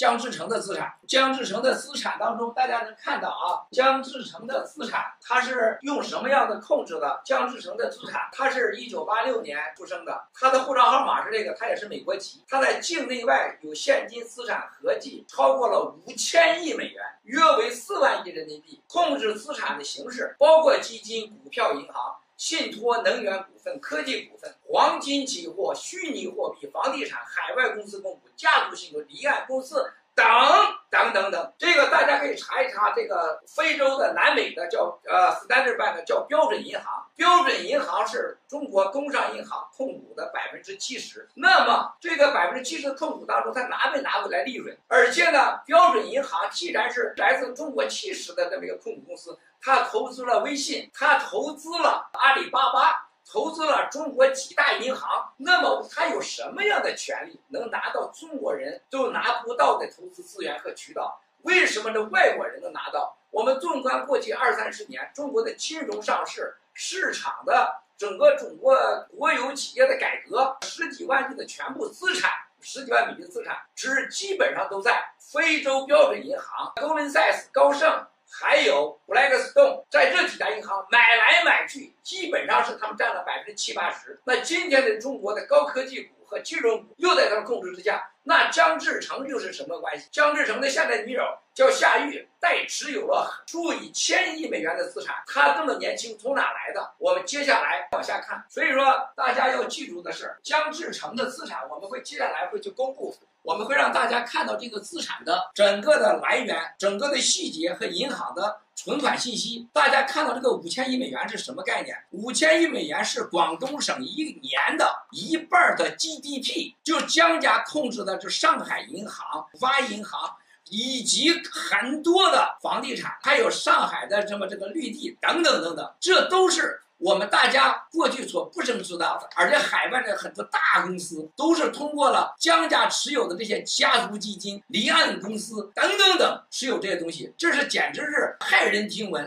江志成的资产。江志成的资产当中，大家能看到啊，江志成的资产他是用什么样的控制的？江志成的资产，他是一九八六年出生的，他的护照号码是这个，他也是美国籍，他在境内外有现金资产合计超过了五千亿美元，约为四万亿人民币。控制资产的形式包括基金、股票、银行。信托、能源股份、科技股份、黄金期货、虚拟货币、房地产、海外公司控股、家族信托、离岸公司等。以查一查。这个非洲的、南美的叫呃 Standard Bank 叫标准银行，标准银行是中国工商银行控股的百分之七十。那么这个百分之七十的控股当中，它拿没拿回来利润？而且呢，标准银行既然是来自中国七十的这么一个控股公司。他投资了微信，他投资了阿里巴巴，投资了中国几大银行。那么他有什么样的权利能拿到中国人都拿不到的投资资源和渠道？为什么这外国人能拿到？我们纵观过去二三十年，中国的金融上市、市场的整个中国国有企业的改革，十几万亿的全部资产，十几万美金资产，只基本上都在非洲标准银行、高文赛斯、高盛。还有 Blackstone 在这几家银行买来买去，基本上是他们占了百分之七八十。那今天的中国的高科技股和金融股又在他们控制之下，那江志成又是什么关系？江志成的现在女友叫夏玉，代持有了数以千亿美元的资产。他这么年轻，从哪来的？我们接下来往下看。所以说，大家要记住的是，江志成的资产，我们会接下来会去公布。我们会让大家看到这个资产的整个的来源、整个的细节和银行的存款信息。大家看到这个五千亿美元是什么概念？五千亿美元是广东省一年的一半的 GDP，就江家控制的就上海银行、挖银行，以及很多的房地产，还有上海的这么这个绿地等等等等，这都是。我们大家过去所不曾知道的，而且海外的很多大公司都是通过了江家持有的这些家族基金、离岸公司等等等持有这些东西，这是简直是骇人听闻。